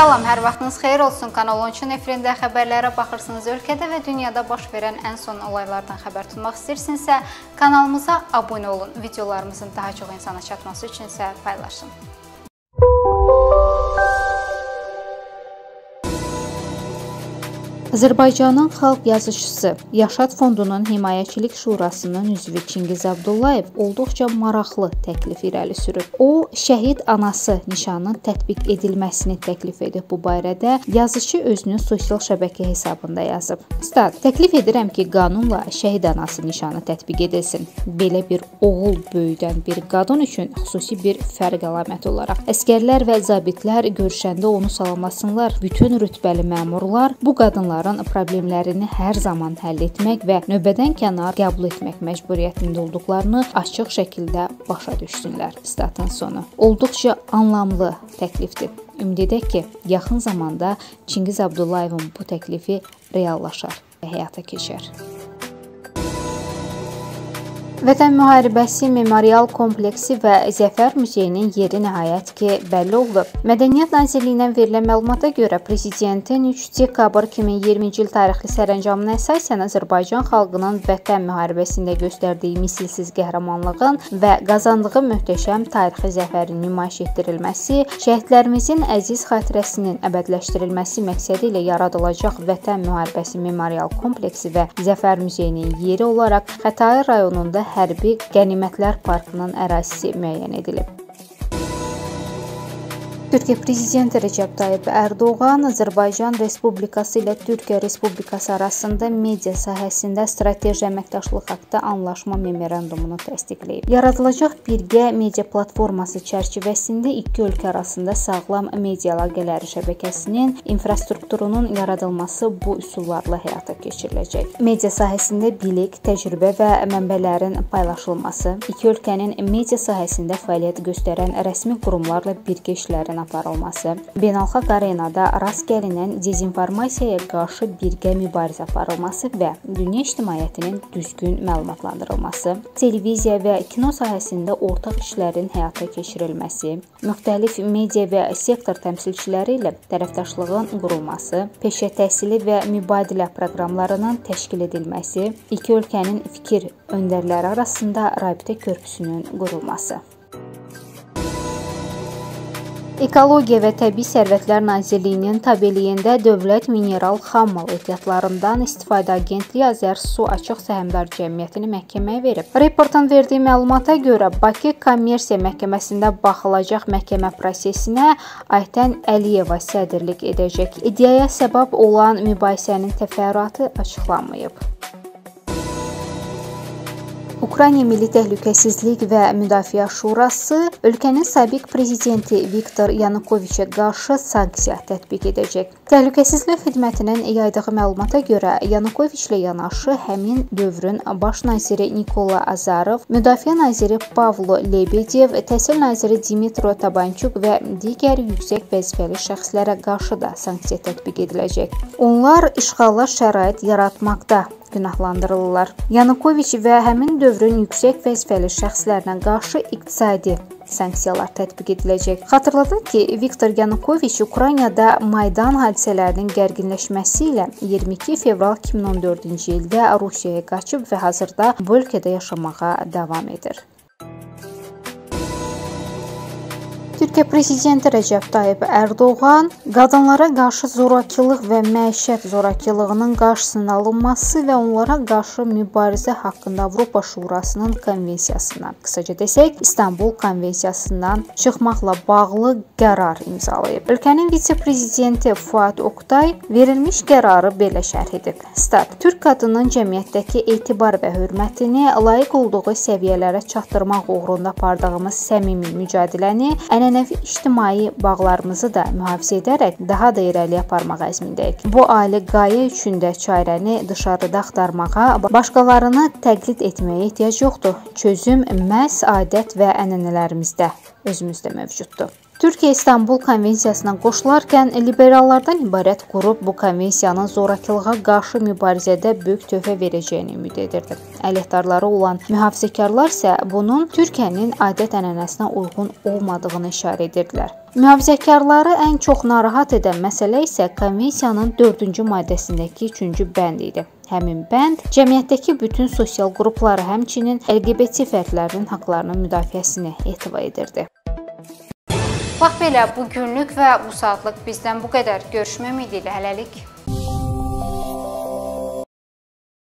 Salam, hər vaxtınız xeyir olsun. Kanal 13-ün efirində xəbərlərə baxırsınız. Ölkədə və dünyada baş verən ən son olaylardan xəbər tutmaq istəyirsinizsə, kanalımıza abunə olun. Videolarımızın daha çox insana çatması üçün isə paylaşın. Azərbaycanın xalq yazıçısı Yaşad Fondunun Himayəçilik Şurasının üzvü Çingiz Abdullayev olduqca maraqlı təklif irəli sürüb. O, şəhid anası nişanının tətbiq edilməsini təklif edib. Bu barədə yazıçı özünün sosial şəbəkə hesabında yazıb. Stat: Təklif edirəm ki, qanunla şəhid anası nişanı tətbiq edilsin. Belə bir oğul böyüdən bir qadın üçün xüsusi bir fərq əlaməti olaraq əskərlər və zabitlər görüşəndə onu salamlasınlar. Bütün rütbəli məmurlar bu qadınlar onların problemlərini hər zaman həll etmək və növbədən kənar qəbul etmək məcburiyyətində olduqlarını açıq şəkildə başa düşsünlər. Statın sonu. Olduqca anlamlı təklifdir. Ümid edək ki, yaxın zamanda Çingiz Abdullayevin bu təklifi reallaşar və həyata keçər. Vətən müharibəsi memorial kompleksi və Zəfər muzeyinin yeri nəhayət ki, bəlli oldu. Mədəniyyət Nazirliyindən verilən məlumata görə prezidentin 3 dekabr 2020-ci il tarixli sərəncamına əsasən Azərbaycan xalqının Vətən müharibəsində göstərdiyi misilsiz qəhrəmanlığın və qazandığı möhtəşəm tarixi zəfərin nümayiş etdirilməsi, şəhidlərimizin əziz xatirəsinin əbədiləşdirilməsi məqsədi ilə yaradılacaq Vətən müharibəsi memorial kompleksi və Zəfər muzeyinin yeri olaraq Xətai rayonunda hərbi qənimətlər parkının ərazisi müəyyən edilib. Türkiyə prezidenti Rəcəb Tayyib Ərdoğan Azərbaycan Respublikası ilə Türkiyə Respublikası arasında media sahəsində strateji əməkdaşlıq haqqında anlaşma memorandumunu təsdiqləyib. Yaradılacaq birgə media platforması çərçivəsində iki ölkə arasında sağlam media əlaqələri şəbəkəsinin infrastrukturunun yaradılması bu üsullarla həyata keçiriləcək. Media sahəsində bilik, təcrübə və mənbələrin paylaşılması, iki ölkənin media sahəsində fəaliyyət göstərən rəsmi qurumlarla birgə işlərin aparılması, beynəlxalq arenada rast gəlinən dezinformasiyaya qarşı birgə mübarizə aparılması və dünya ictimaiyyətinin düzgün məlumatlandırılması, televiziya və kino sahəsində ortaq işlərin həyata keçirilməsi, müxtəlif media və sektor təmsilçiləri ilə tərəfdaşlığın qurulması, peşə təhsili və mübadilə proqramlarının təşkil edilməsi, iki ölkənin fikir öndərləri arasında rabitə körpüsünün qurulması. Ekologiya və Təbii Sərvətlər Nazirliyinin tabeliyində Dövlət Mineral Xammal ehtiyatlarından istifadə agentliyi Azərsu Açıq Səhmdar Cəmiyyətini məhkəməyə verib. Reportun verdiyi məlumata görə Bakı Kommersiya Məhkəməsində baxılacaq məhkəmə prosesinə Aytən Əliyeva sədrlik edəcək. İddiaya səbəb olan mübahisənin təfərrüatı açıqlanmayıb. Ukrayna Milli Təhlükəsizlik və Müdafiə Şurası ölkənin sabiq prezidenti Viktor Yanukoviçə qarşı sanksiya tətbiq edəcək. Təhlükəsizlik xidmətinin yaydığı məlumata görə Yanukoviçlə yanaşı həmin dövrün baş naziri Nikola Azarov, Müdafiə naziri Pavlo Lebedev, Təhsil naziri Dimitro Tabançuk və digər yüksək vəzifəli şəxslərə qarşı da sanksiya tətbiq ediləcək. Onlar işğala şərait yaratmaqda günahlandırılırlar. Yanukoviç və həmin dövrün yüksək vəzifəli şəxslərinə qarşı iqtisadi sanksiyalar tətbiq ediləcək. Xatırladaq ki, Viktor Yanukoviç Ukraynada Maydan hadisələrinin gərginləşməsi ilə 22 fevral 2014-cü ildə Rusiyaya qaçıb və hazırda bu ölkədə yaşamağa davam edir. Türkiyə prezidenti Rəcəb Tayyib Ərdoğan qadınlara qarşı zorakılıq və məişət zorakılığının qarşısının alınması və onlara qarşı mübarizə haqqında Avropa Şurasının konvensiyasına, qısaca desək, İstanbul konvensiyasından çıxmaqla bağlı qərar imzalayıb. Ölkənin vitse-prezidenti Fuad Oktay verilmiş qərarı belə şərh edib. Stat: Türk qadının cəmiyyətdəki etibar və hörmətini layiq olduğu səviyyələrə çatdırmaq uğrunda apardığımız səmimi mücadiləni ənənəvi ənənəvi ictimai bağlarımızı da mühafizə edərək daha da irəli aparmaq əzmindəyik. Bu ali qayə üçün də çarəni dışarıda axtarmağa, başqalarını təqlid etməyə ehtiyac yoxdur. Çözüm məhz adət və ənənələrimizdə özümüzdə mövcuddur. Türkiyə İstanbul Konvensiyasına qoşularkən liberallardan ibarət qrup bu konvensiyanın zorakılığa qarşı mübarizədə böyük töhfə verəcəyini ümid edirdi. Əleyhdarları olan mühafizəkarlar isə bunun Türkiyənin adət-ənənəsinə uyğun olmadığını işarə edirdilər. Mühafizəkarları ən çox narahat edən məsələ isə konvensiyanın 4-cü maddəsindəki 3-cü bənd idi. Həmin bənd cəmiyyətdəki bütün sosial qrupları, həmçinin LGBT fərdlərinin haqqlarının müdafiəsini ehtiva edirdi. Bax belə bu günlük və bu saatlıq bizdən bu qədər. Görüşmək ümidi ilə hələlik.